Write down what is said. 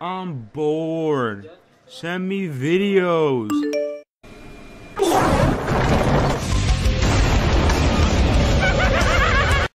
I'm bored. Send me videos.